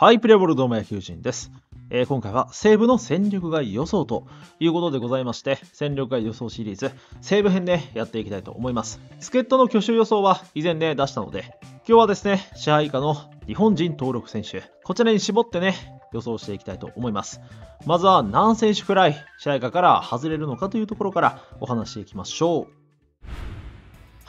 はい、プレイボールドーム野球人です。えー、今回は西武の戦力外予想ということでございまして、戦力外予想シリーズ、西武編でやっていきたいと思います。助っ人の挙手予想は以前ね、出したので、今日はですね、支配下の日本人登録選手、こちらに絞ってね、予想していきたいと思います。まずは何選手くらい支配下から外れるのかというところからお話していきましょう。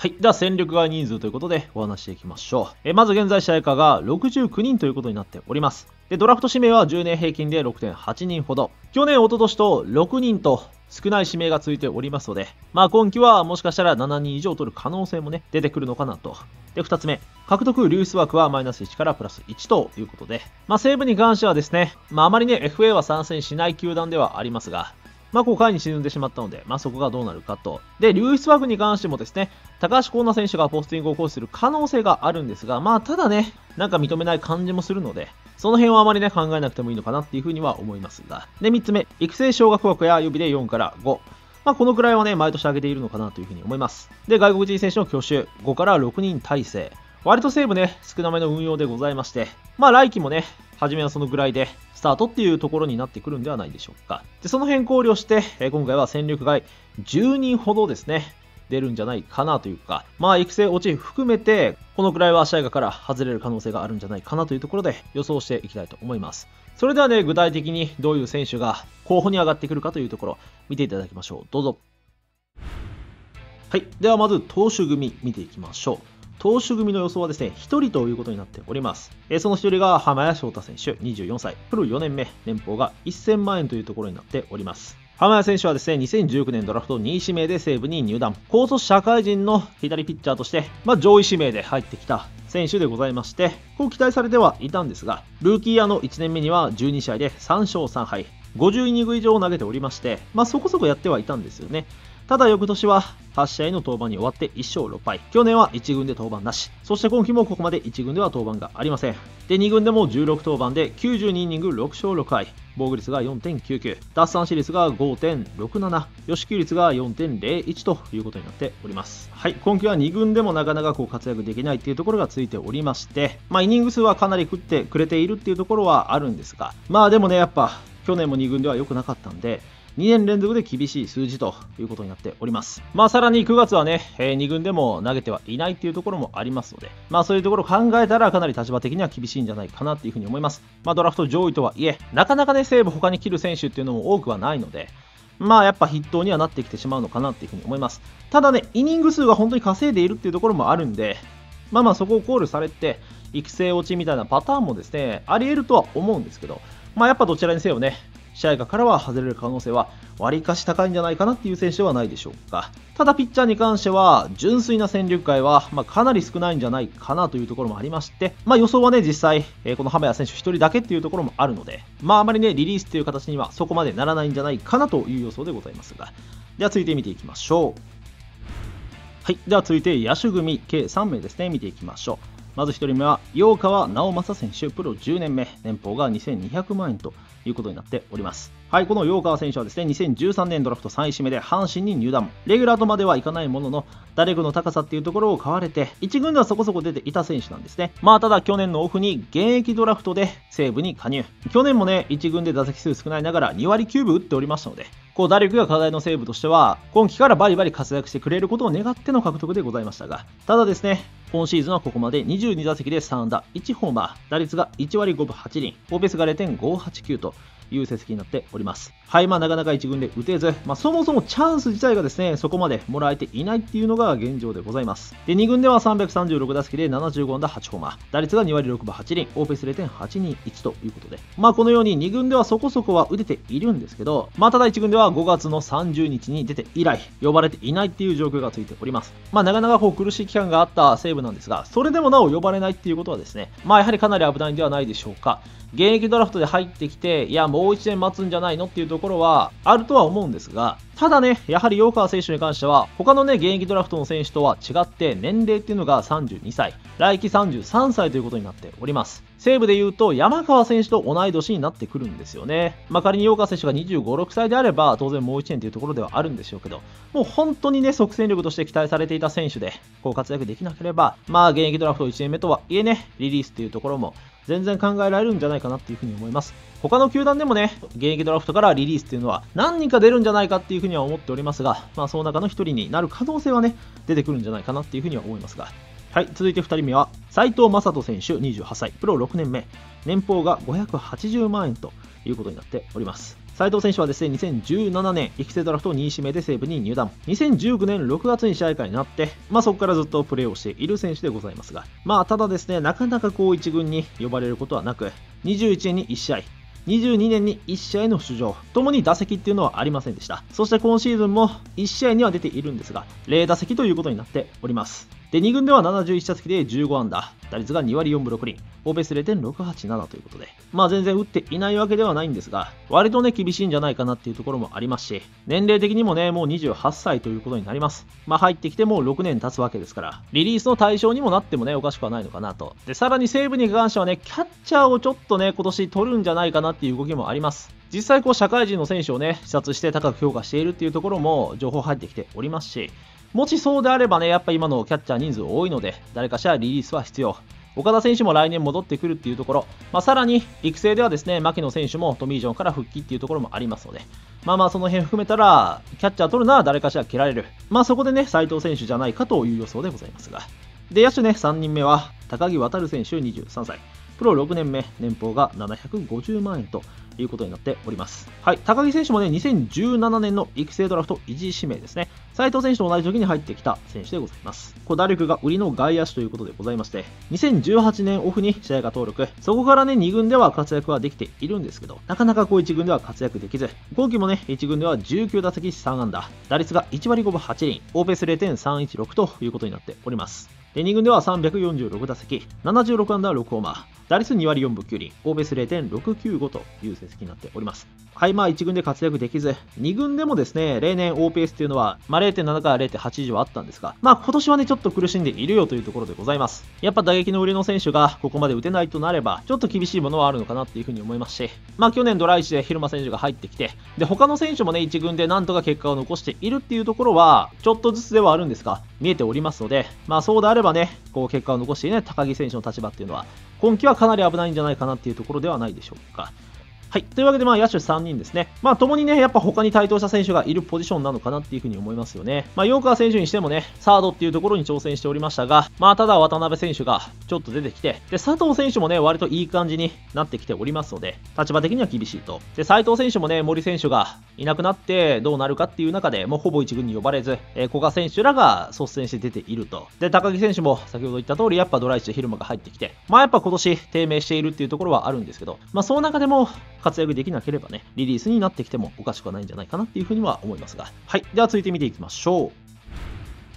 はい。では、戦力外人数ということでお話していきましょう。えまず現在試合下が69人ということになっております。で、ドラフト指名は10年平均で6.8人ほど。去年、一昨年と6人と少ない指名がついておりますので、まあ今季はもしかしたら7人以上取る可能性もね、出てくるのかなと。で、2つ目、獲得流出枠はマイナス1からプラス1ということで、まあ西武に関してはですね、まああまりね、FA は参戦しない球団ではありますが、まあ、5回に沈んでしまったので、まあ、そこがどうなるかと。で、流出枠に関してもですね、高橋光成選手がポスティングを行使する可能性があるんですが、まあ、ただね、なんか認めない感じもするので、その辺はあまりね、考えなくてもいいのかなっていうふうには思いますが。で、3つ目、育成小学枠や予備で4から5。まあ、このくらいはね、毎年上げているのかなというふうに思います。で、外国人選手の挙手、5から6人体制。割とセーブね、少なめの運用でございまして、まあ来季もね、初めはそのぐらいでスタートっていうところになってくるんではないでしょうか。で、その辺考慮して、え今回は戦力外10人ほどですね、出るんじゃないかなというか、まあ育成落ち含めて、このくらいは試合がから外れる可能性があるんじゃないかなというところで予想していきたいと思います。それではね、具体的にどういう選手が候補に上がってくるかというところ、見ていただきましょう。どうぞ。はい。ではまず投手組見ていきましょう。投手組の予想はですね、1人ということになっております。えその1人が浜谷翔太選手、24歳、プロ4年目、年俸が1000万円というところになっております。浜谷選手はですね、2019年ドラフト2位指名で西武に入団。高卒社会人の左ピッチャーとして、まあ、上位指名で入ってきた選手でございまして、こう期待されてはいたんですが、ルーキーイヤーの1年目には12試合で3勝3敗、50イニング以上を投げておりまして、まあ、そこそこやってはいたんですよね。ただ翌年は8試合の登板に終わって1勝6敗。去年は1軍で登板なし。そして今季もここまで1軍では登板がありません。で、2軍でも16登板で92イニング6勝6敗。防御率が4.99。奪三振率が5.67。吉球率が4.01ということになっております。はい。今季は2軍でもなかなかこう活躍できないっていうところがついておりまして、まあイニング数はかなり食ってくれているっていうところはあるんですが、まあでもね、やっぱ去年も2軍では良くなかったんで、2年連続で厳しい数字ということになっております。まあさらに9月はね、えー、2軍でも投げてはいないっていうところもありますので、まあそういうところを考えたらかなり立場的には厳しいんじゃないかなっていうふうに思います。まあドラフト上位とはいえ、なかなかね、西武他に切る選手っていうのも多くはないので、まあやっぱ筆頭にはなってきてしまうのかなっていうふうに思います。ただね、イニング数が本当に稼いでいるっていうところもあるんで、まあまあそこを考慮されて、育成落ちみたいなパターンもですね、あり得るとは思うんですけど、まあやっぱどちらにせよね、試合からは外れる可能性は割かし高いんじゃないかなっていう選手ではないでしょうか。ただピッチャーに関しては純粋な戦力外は、ま、かなり少ないんじゃないかなというところもありまして、まあ、予想はね実際、えー、この浜谷選手1人だけっていうところもあるので、まああまりねリリースっていう形にはそこまでならないんじゃないかなという予想でございますが、では続いて見ていきましょう。はい。では続いて野手組計3名ですね、見ていきましょう。まず1人目は、陽川直政選手、プロ10年目、年俸が2200万円ということになっております。はい、この陽川選手はですね、2013年ドラフト3位指名で阪神に入団。レギュラーとまではいかないものの、打力の高さっていうところを買われて、1軍ではそこそこ出ていた選手なんですね。まあ、ただ去年のオフに現役ドラフトで西武に加入。去年もね、1軍で打席数少ないながら2割9分打っておりましたので、こう打力が課題の西武としては、今季からバリバリ活躍してくれることを願っての獲得でございましたが、ただですね、今シーズンはここまで22打席で3安打、1ホーマー、打率が1割5分8厘、フォーベースが0.589という成績になっております。はい、まあなかなか1軍で打てず、まあそもそもチャンス自体がですね、そこまでもらえていないっていうのが現状でございます。で、2軍では336打席で75安打8ホーマー、打率が2割6分8厘、オーペース0.821ということで、まあこのように2軍ではそこそこは打てているんですけど、まあただ1軍では5月の30日に出て以来、呼ばれていないっていう状況がついております。まあなかなかこう苦しい期間があった西武なんですが、それでもなお呼ばれないっていうことはですね、まあやはりかなり危ないんではないでしょうか。現役ドラフトで入ってきて、いや、もう一年待つんじゃないのっていうところはあるとは思うんですが、ただね、やはり陽川選手に関しては、他のね、現役ドラフトの選手とは違って、年齢っていうのが32歳、来季33歳ということになっております。西武で言うと山川選手と同い年になってくるんですよね。まあ、仮に陽川選手が25、6歳であれば当然もう1年というところではあるんでしょうけど、もう本当にね、即戦力として期待されていた選手で、こう活躍できなければ、まあ現役ドラフト1年目とはいえね、リリースというところも全然考えられるんじゃないかなっていうふうに思います。他の球団でもね、現役ドラフトからリリースっていうのは何人か出るんじゃないかっていうふうには思っておりますが、まあその中の1人になる可能性はね、出てくるんじゃないかなっていうふうには思いますが、はい、続いて2人目は、斉藤正人選手28歳、プロ6年目、年俸が580万円ということになっております。斉藤選手はですね、2017年、育成ドラフト2位指名で西武に入団。2019年6月に試合会になって、まあそこからずっとプレーをしている選手でございますが、まあただですね、なかなかこう1軍に呼ばれることはなく、21年に1試合、22年に1試合の出場、ともに打席っていうのはありませんでした。そして今シーズンも1試合には出ているんですが、0打席ということになっております。で、2軍では71打席で15安打、打率が2割4分6厘、フォーベス0.687ということで、まあ全然打っていないわけではないんですが、割とね、厳しいんじゃないかなっていうところもありますし、年齢的にもね、もう28歳ということになります。まあ入ってきてもう6年経つわけですから、リリースの対象にもなってもね、おかしくはないのかなと。で、さらに西武に関してはね、キャッチャーをちょっとね、今年取るんじゃないかなっていう動きもあります。実際こう社会人の選手をね、視察して高く評価しているっていうところも情報入ってきておりますし、もしそうであればね、やっぱ今のキャッチャー人数多いので、誰かしらリリースは必要。岡田選手も来年戻ってくるっていうところ、まあ、さらに育成ではですね、牧野選手もトミー・ジョンから復帰っていうところもありますので、まあまあその辺含めたら、キャッチャー取るなら誰かしら蹴られる。まあそこでね、斉藤選手じゃないかという予想でございますが。で、野手ね、3人目は、高木渉選手23歳。プロ6年目、年俸が750万円ということになっております。はい、高木選手もね、2017年の育成ドラフト維持指名ですね。斉藤選手と同じ時に入ってきた選手でございます。こう打力が売りの外野手ということでございまして、2018年オフに試合が登録、そこからね、2軍では活躍はできているんですけど、なかなかこう1軍では活躍できず、今季もね、1軍では19打席3安打、打率が1割5分8厘、オーペース0.316ということになっております。で2軍では346打席、76安打6ホーマー、打率2割4分9厘、オーベース0.695という成績になっております。はい、まあ1軍で活躍できず、2軍でもですね、例年 OPS っていうのは、まあ、0.7から0.8以上あったんですが、まあ今年はね、ちょっと苦しんでいるよというところでございます。やっぱ打撃の売りの選手がここまで打てないとなれば、ちょっと厳しいものはあるのかなっていうふうに思いますし、まあ去年ドラ1で蛭間選手が入ってきて、で、他の選手もね、1軍でなんとか結果を残しているっていうところは、ちょっとずつではあるんですが、見えておりますので、まあそうであればね、こう結果を残している、ね、高木選手の立場っていうのは、今季はかなり危ないんじゃないかなっていうところではないでしょうか。はい。というわけで、まあ、野手3人ですね。まあ、共にね、やっぱ他に対等した選手がいるポジションなのかなっていうふうに思いますよね。まあ、ヨーカー選手にしてもね、サードっていうところに挑戦しておりましたが、まあ、ただ渡辺選手がちょっと出てきて、で、佐藤選手もね、割といい感じになってきておりますので、立場的には厳しいと。で、斉藤選手もね、森選手がいなくなってどうなるかっていう中で、もうほぼ1軍に呼ばれず、えー、古賀選手らが率先して出ていると。で、高木選手も先ほど言った通り、やっぱドライチで昼間が入ってきて、まあ、やっぱ今年低迷しているっていうところはあるんですけど、まあ、その中でも活躍できなければね、リリースになってきてもおかしくはないんじゃないかなっていうふうには思いますが。はい。では続いて見ていきましょう。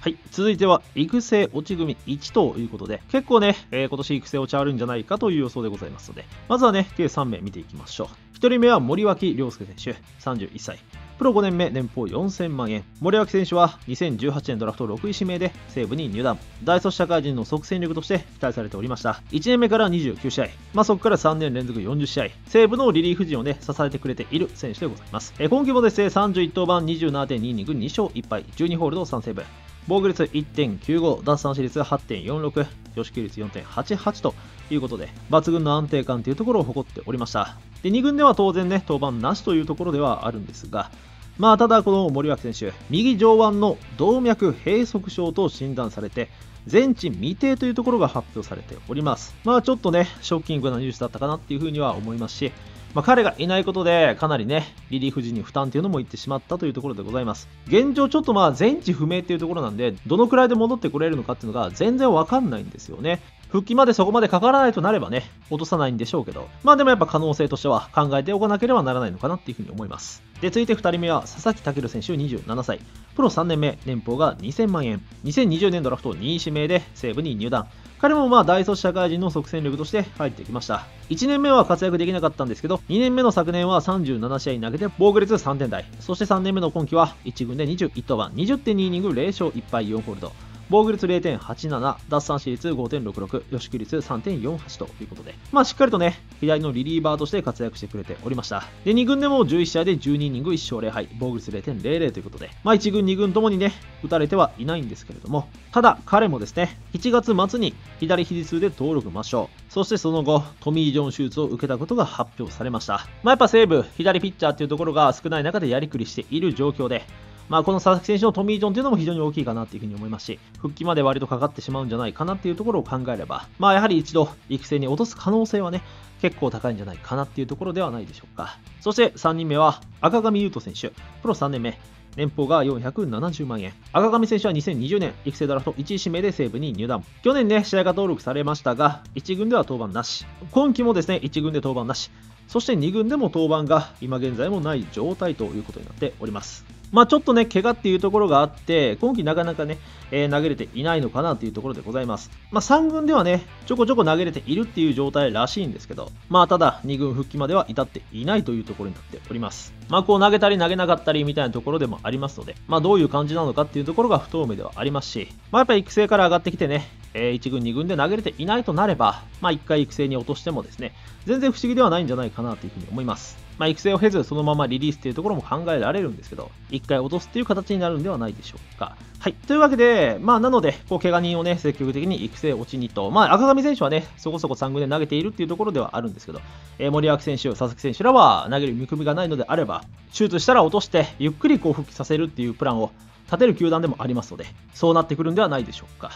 はい。続いては、育成落ち組1ということで、結構ね、えー、今年育成落ちあるんじゃないかという予想でございますので、まずはね、計3名見ていきましょう。1人目は森脇亮介選手、31歳。プロ5年目、年俸4000万円。森脇選手は2018年ドラフト6位指名で西武に入団。大卒社会人の即戦力として期待されておりました。1年目から29試合。まあ、そこから3年連続40試合。西武のリリーフ陣をね、支えてくれている選手でございます。え今季もですね、31登板27.2イニング2勝1敗、12ホールド3セーブ。防御率1.95、奪三振率8.46、女子球率4.88ということで、抜群の安定感というところを誇っておりました。で、2軍では当然ね、登板なしというところではあるんですが、まあ、ただこの森脇選手、右上腕の動脈閉塞症と診断されて、全治未定というところが発表されております。まあちょっとね、ショッキングなニュースだったかなっていうふうには思いますし、まあ、彼がいないことで、かなりね、リリーフ陣に負担というのもいってしまったというところでございます。現状ちょっとまあ全治不明っていうところなんで、どのくらいで戻ってこれるのかっていうのが全然わかんないんですよね。復帰までそこまでかからないとなればね、落とさないんでしょうけど、まあでもやっぱ可能性としては考えておかなければならないのかなっていうふうに思います。で、続いて2人目は佐々木健選手27歳。プロ3年目、年俸が2000万円。2020年ドラフト2位指名で西武に入団。彼もまあ大卒社会人の即戦力として入ってきました。1年目は活躍できなかったんですけど、2年目の昨年は37試合投げて防御率3点台。そして3年目の今季は1軍で21登板、20.2イニング0勝1敗4ホールド。防御率0.87、奪三振率5.66、予祝率3.48ということで、まあしっかりとね、左のリリーバーとして活躍してくれておりました。で、2軍でも11試合で12イニング1勝0敗、防御率0.00ということで、まあ1軍2軍ともにね、打たれてはいないんですけれども、ただ彼もですね、7月末に左肘痛で登録抹消、そしてその後、トミー・ジョン手術を受けたことが発表されました。まあやっぱ西武、左ピッチャーっていうところが少ない中でやりくりしている状況で、まあ、この佐々木選手のトミー・ジョンというのも非常に大きいかなというふうに思いますし、復帰まで割とかかってしまうんじゃないかなっていうところを考えれば、まあ、やはり一度育成に落とす可能性はね、結構高いんじゃないかなっていうところではないでしょうか。そして3人目は赤上優斗選手、プロ3年目。年俸が470万円。赤上選手は2020年、育成ドラフト1位指名で西武に入団。去年ね、試合が登録されましたが、1軍では登板なし。今季もですね、1軍で登板なし。そして2軍でも登板が今現在もない状態ということになっております。まあ、ちょっとね、怪我っていうところがあって、今季なかなかね、えー、投げれていないのかなというところでございます。まあ、3軍ではね、ちょこちょこ投げれているっていう状態らしいんですけど、まあ、ただ、2軍復帰までは至っていないというところになっております。まあ、こう投げたり投げなかったりみたいなところでもありますので、まあ、どういう感じなのかっていうところが不透明ではありますし、まあ、やっぱり育成から上がってきてね、えー、1軍、2軍で投げれていないとなれば、まあ、1回育成に落としてもですね、全然不思議ではないんじゃないかなというふうに思います。まあ、育成を経ずそのままリリースっていうところも考えられるんですけど、1回落とすっていう形になるんではないでしょうか。はい。というわけで、まあ、なので、こう、怪我人をね、積極的に育成落ちにと、まあ、赤上選手はね、そこそこ3軍で投げているっていうところではあるんですけど、えー、森脇選手、佐々木選手らは投げる見込みがないのであれば、手術したら落として、ゆっくりこう復帰させるっていうプランを立てる球団でもありますので、そうなってくるんではないでしょうか。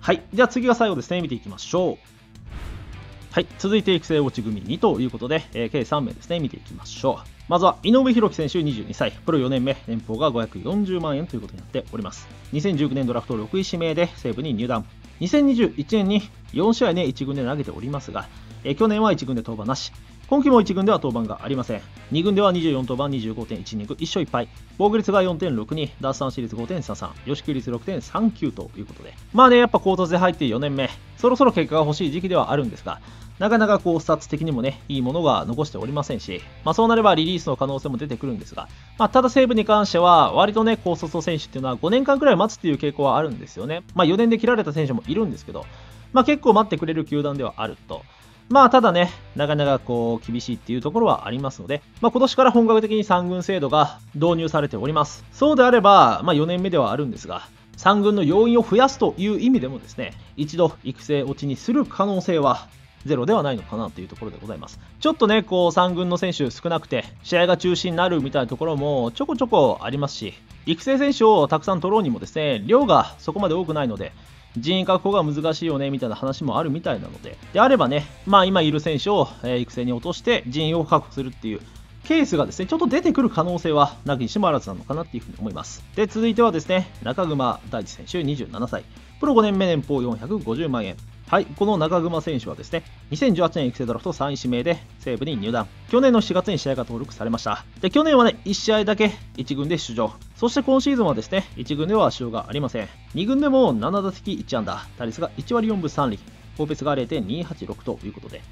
はい。では次が最後ですね、見ていきましょう。はい、続いて育成落ち組2ということで、えー、計3名ですね、見ていきましょう。まずは井上弘樹選手22歳、プロ4年目、年俸が540万円ということになっております。2019年ドラフト6位指名で西武に入団。2021年に4試合ね、1軍で投げておりますが、えー、去年は1軍で登板なし。今季も1軍では登板がありません。2軍では24登板25.1イニング、1勝1敗。防御率が4.62、奪三振率5.33、与四球率6.39ということで。まあね、やっぱ高卒で入って4年目、そろそろ結果が欲しい時期ではあるんですが、なかなかこう、スタッツ的にもね、いいものが残しておりませんし、まあそうなればリリースの可能性も出てくるんですが、まあただ西武に関しては、割とね、高卒の選手っていうのは5年間くらい待つっていう傾向はあるんですよね。まあ4年で切られた選手もいるんですけど、まあ結構待ってくれる球団ではあると。まあ、ただね、なかなかこう、厳しいっていうところはありますので、まあ、今年から本格的に3軍制度が導入されております。そうであれば、まあ、4年目ではあるんですが、3軍の要員を増やすという意味でもですね、一度育成落ちにする可能性はゼロではないのかなというところでございます。ちょっとね、こう3軍の選手少なくて、試合が中止になるみたいなところもちょこちょこありますし、育成選手をたくさん取ろうにもですね、量がそこまで多くないので、人員確保が難しいよねみたいな話もあるみたいなので、であればね、まあ今いる選手を、育成に落として人員を確保するっていう、ケースがですね、ちょっと出てくる可能性はなきにしもあらずなのかなっていうふうに思います。で、続いてはですね、中熊大地選手27歳。プロ5年目年俸450万円。はい、この中熊選手はですね、2018年育成ドラフト3位指名で西武に入団。去年の4月に試合が登録されました。で、去年はね、1試合だけ1軍で出場。そして今シーズンはですね、1軍では使用がありません。2軍でも7打席1安打、打率が1割4分3厘、フォーペスが0.286ということで、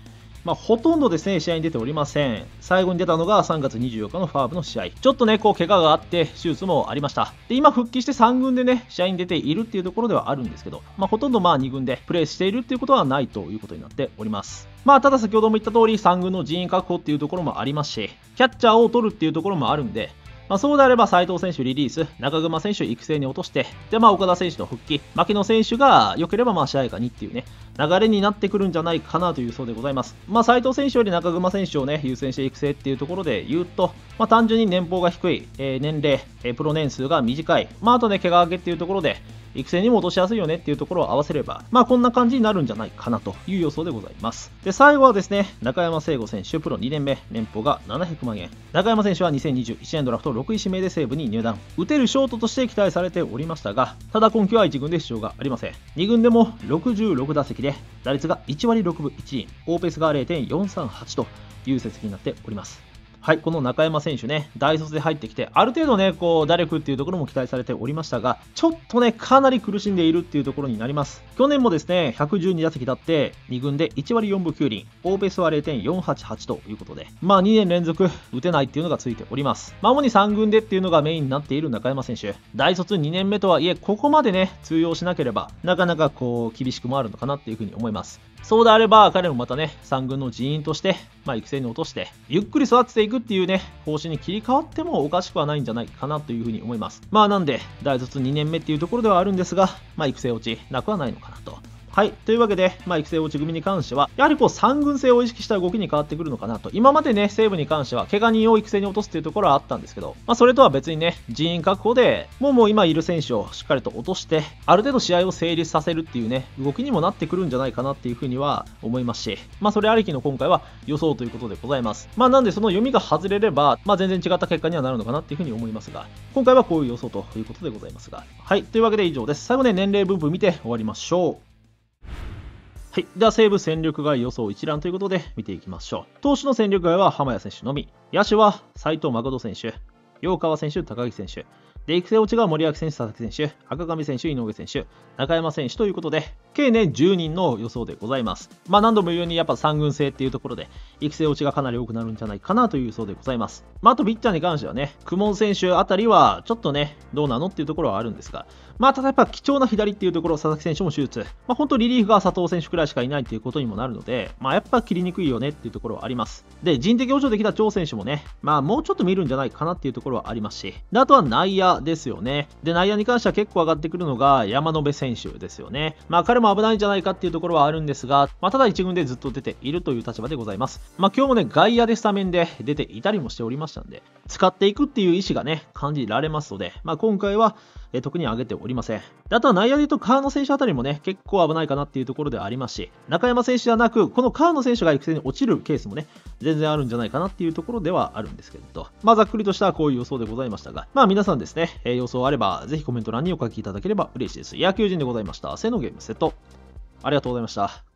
まあ、ほとんどですね、試合に出ておりません。最後に出たのが3月24日のファーブの試合。ちょっとね、こう、怪我があって、手術もありました。で、今復帰して3軍でね、試合に出ているっていうところではあるんですけど、まあ、ほとんどまあ2軍でプレーしているっていうことはないということになっております。まあ、ただ先ほども言った通り、3軍の人員確保っていうところもありますし、キャッチャーを取るっていうところもあるんで、まあ、そうであれば斉藤選手リリース、中熊選手育成に落として、で、まあ、岡田選手の復帰、牧野選手が良ければまあ試合が2っていうね、流れになってくるんじゃないかなというそうでございます。まあ、斉藤選手より中熊選手をね、優先して育成っていうところで言うと、まあ、単純に年俸が低い、えー、年齢、えー、プロ年数が短い、まあ、あとね、怪我明けっていうところで、育成にも落としやすいよねっていうところを合わせれば、まあこんな感じになるんじゃないかなという予想でございます。で、最後はですね、中山聖吾選手、プロ2年目、年俸が700万円。中山選手は2021年ドラフト6位指名で西武に入団。打てるショートとして期待されておりましたが、ただ今季は1軍で出場がありません。2軍でも66打席で、打率が1割6分1厘、オーペスが0.438という成績になっております。はい、この中山選手ね、大卒で入ってきて、ある程度ね、こう、打力っていうところも期待されておりましたが、ちょっとね、かなり苦しんでいるっていうところになります。去年もですね、112打席立って、2軍で1割4分9厘、オーベースは0.488ということで、まあ2年連続打てないっていうのがついております。まあ主に3軍でっていうのがメインになっている中山選手、大卒2年目とはいえ、ここまでね、通用しなければ、なかなかこう、厳しくもあるのかなっていうふうに思います。そうであれば、彼もまたね、3軍の人員として、まあ、育成に落として、ゆっくり育てていくっていうね、方針に切り替わってもおかしくはないんじゃないかなというふうに思います。まあなんで、大卒2年目っていうところではあるんですが、まあ育成落ちなくはないのかなと。はい。というわけで、まあ、育成落ち組に関しては、やはりこう、三軍制を意識した動きに変わってくるのかなと。今までね、西武に関しては、怪我人を育成に落とすっていうところはあったんですけど、まあ、それとは別にね、人員確保で、もうもう今いる選手をしっかりと落として、ある程度試合を成立させるっていうね、動きにもなってくるんじゃないかなっていうふうには思いますし、まあ、それありきの今回は予想ということでございます。まあ、なんでその読みが外れれば、まあ、全然違った結果にはなるのかなっていうふうに思いますが、今回はこういう予想ということでございますが。はい。というわけで以上です。最後ね、年齢分布見て終わりましょう。はい。では、西武戦力外予想一覧ということで見ていきましょう。投手の戦力外は浜谷選手のみ。野手は斎藤誠選手、陽川選手、高木選手。で、育成落ちが森脇選手、佐々木選手、赤上選手、井上選手、中山選手ということで、計ね、10人の予想でございます。まあ何度も言うようにやっぱ3軍制っていうところで、育成落ちがかなり多くなるんじゃないかなという予想でございます。まああとピッチャーに関してはね、久門選手あたりはちょっとね、どうなのっていうところはあるんですが、まあただやっぱ貴重な左っていうところ、佐々木選手も手術。まあ本当リリーフが佐藤選手くらいしかいないっていうことにもなるので、まあやっぱ切りにくいよねっていうところはあります。で、人的補助できた張選手もね、まあもうちょっと見るんじゃないかなっていうところはありますし、であとは内野ですよね。で、内野に関しては結構上がってくるのが山野辺選手ですよね。まあ彼も危ないんじゃないかっていうところはあるんですが、まあただ1軍でずっと出ているという立場でございます。まあ今日もね、外野でスタメンで出ていたりもしておりましたんで、使っていくっていう意思がね、感じられますので、まあ今回は、え特に上げておりません。であとは内野で言うと川野選手あたりもね、結構危ないかなっていうところではありますし、中山選手じゃなく、この川野選手が育成に落ちるケースもね、全然あるんじゃないかなっていうところではあるんですけれど、まあざっくりとしたこういう予想でございましたが、まあ皆さんですね、え、予想あれば、ぜひコメント欄にお書きいただければ嬉しいです。野球人でございました。せのゲームセット。ありがとうございました。